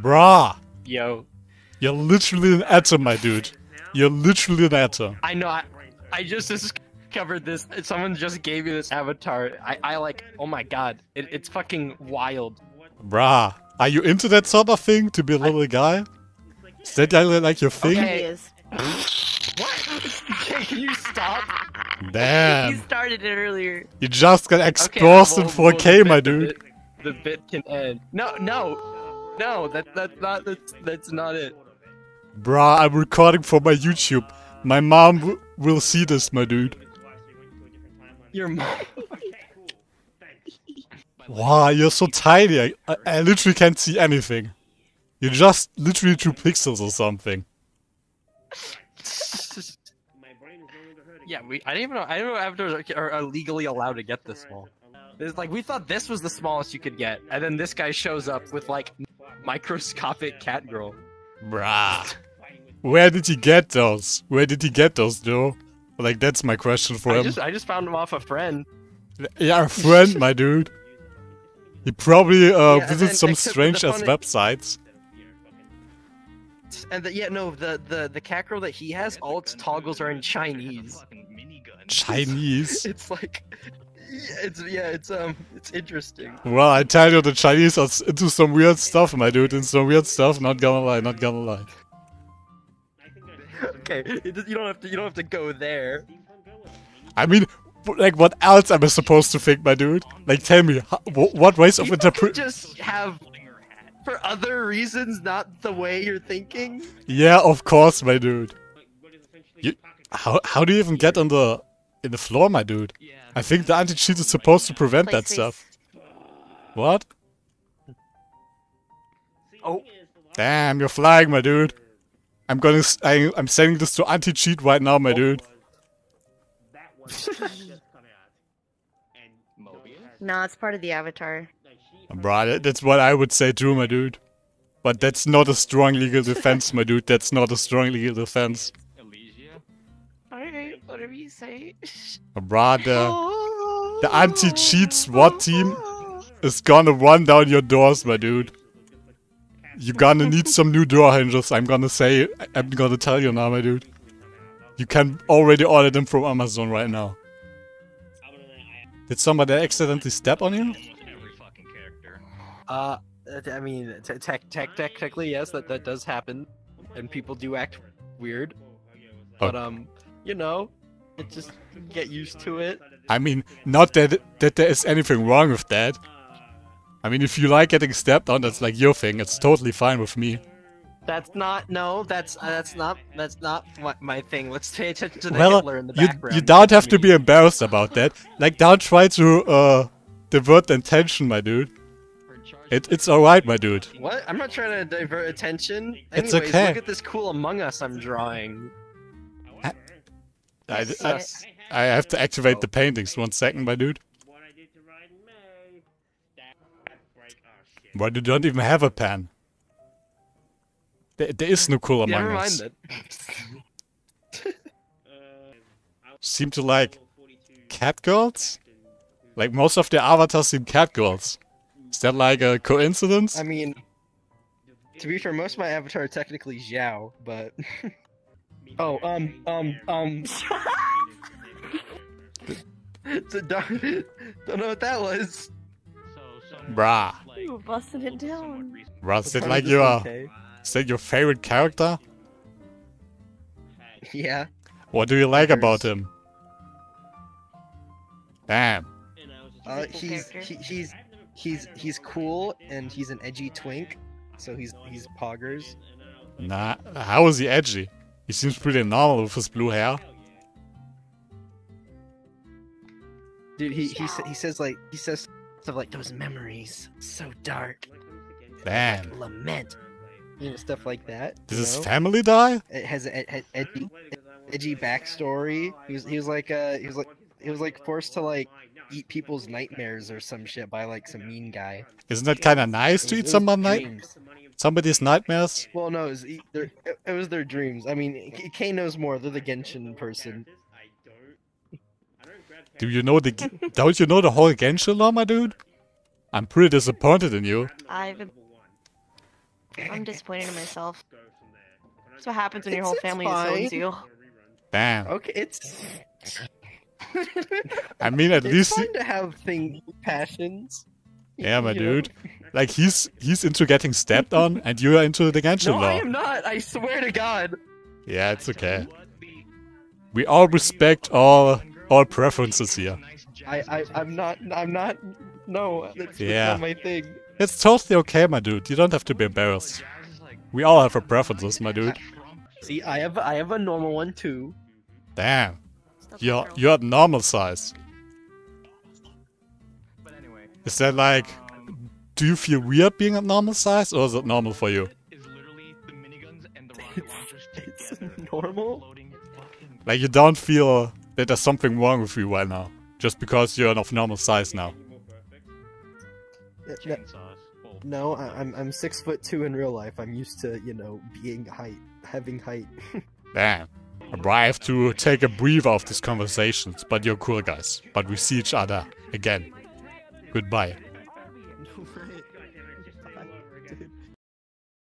Bruh, Yo, you're literally an atom, my dude. You're literally an atom. I know. I, I just discovered this. Someone just gave me this avatar. I, I like. Oh my god, it, it's fucking wild. Bruh, are you into that sort of thing to be a little guy? Is that like your thing? Okay. What? Can you stop? He Damn, started it earlier. you just got Okay, exposed in well, well, 4K, the my bit- dude. The bit, the bit can end. No, no, no. That that's not that's that's not it. Bruh, I'm recording for my YouTube. My mom w- will see this, my dude. Your mom. Wow, you're so tiny. I, I, I literally can't see anything. You're just literally two pixels or something. yeah, we. I didn't even know. I don't know avatars are, are legally allowed to get this small. It's like we thought this was the smallest you could get, and then this guy shows up with like microscopic cat girl. Bruh. Where did he get those? Where did he get those, though? Like, that's my question for I him. just I just found him off a friend. Yeah, a friend, my dude. He probably uh, Yeah, visits some strange the ass websites. And the, yeah, no, the the the cat girl that he has, all its toggles are in Chinese. Chinese. It's like, yeah, it's yeah, it's um, it's interesting. Well, I tell you, the Chinese are into some weird stuff, my dude. In some weird stuff. Not gonna lie, not gonna lie. Okay, you don't have to you don't have to go there. I mean, like, what else am I supposed to think, my dude? Like, tell me, ho- wh- what ways of interpret? just have for other reasons, not the way you're thinking. Yeah, of course, my dude. You, how how do you even get on the in the floor, my dude? I think the anti cheat is supposed to prevent Play that space. stuff. What? Oh, Damn, you're flying, my dude. I'm gonna. I, am sending this to anti cheat right now, my dude. No, it's part of the avatar. Bruh, that's what I would say too, my dude. But that's not a strong legal defense, my dude. That's not a strong legal defense. Alright, whatever you say. Bruh, the, the anti-cheat SWAT team is gonna run down your doors, my dude. You're gonna need some new door hinges, I'm gonna say. I- I'm gonna tell you now, my dude. You can already order them from Amazon right now. Did somebody accidentally step on you? uh, I mean, te- tech, tech, technically, yes, that that does happen, and people do act weird. But um, you know, it just get used to it. I mean, not that that there is anything wrong with that. I mean, if you like getting stepped on, that's like your thing. It's totally fine with me. That's not no. That's uh, that's not that's not my, my thing. Let's pay attention to the well, Hitler in the you background. you don't have to be embarrassed about that. Like, don't try to uh divert the attention, my dude. It, it's alright, my dude. What? I'm not trying to divert attention. It's Anyways, okay. Look at this cool Among Us I'm drawing. I, I, I have to activate the paintings. One second, my dude. Why do you don't even have a pen? There, there is no cool Among Never Us. mind that. Seem to like cat girls? Like most of the avatars seem cat girls. Is that like a coincidence? I mean, to be fair, most of my avatar are technically Xiao, but. oh, um, um, um. So don't, don't know what that was. Bruh. Ooh, busting it down. Bruh, is that Part of like you are. okay. is that your favorite character? Yeah. What do you like Others. about him? Damn. Uh, he's he, he's he's he's cool and he's an edgy twink, so he's he's poggers. Nah, how is he edgy? He seems pretty normal with his blue hair. Dude, he he he says like he says stuff like those memories so dark, Damn. lament, you know stuff like that. Does his know? family die? It has an edgy, edgy backstory. He was he was like uh he was like he was like forced to like eat people's nightmares or some shit by like some mean guy. Isn't that kinda nice to eat it was someone night? Somebody's nightmares? Well, no, it was, their, it, it was their dreams. I mean, K- knows more. They're the Genshin person. Do you know the... Don't you know the whole Genshin lore, my dude? I'm pretty disappointed in you. I've I'm disappointed in myself. That's what happens when your whole family fine. disowns you. Damn. Okay, it's I mean, at it's least, fine to have thing passions. yeah, my you know? dude. Like he's he's into getting stepped on, and you are into the Genshin No, I am not. I swear to God. Yeah, it's okay. We all respect all all preferences here. I, I, I'm not. I'm not. No, that's Yeah. not my thing. It's totally okay, my dude. You don't have to be embarrassed. We all have our preferences, my dude. See, I have, I have a normal one too. Damn. Stop You're girl. you're normal size. But anyway, Is that like do you feel weird being at normal size or is it normal for you? is literally the miniguns and the rocket launchers It's normal. Like you don't feel that there's something wrong with you right now. Just because you're of normal size now. Uh, no- chainsaws. Well, No, I, I'm, I'm six foot two in real life. I'm used to, you know, being height, having height. Damn. I have to take a breather of these conversations, but you're cool guys. But we see each other again. Goodbye.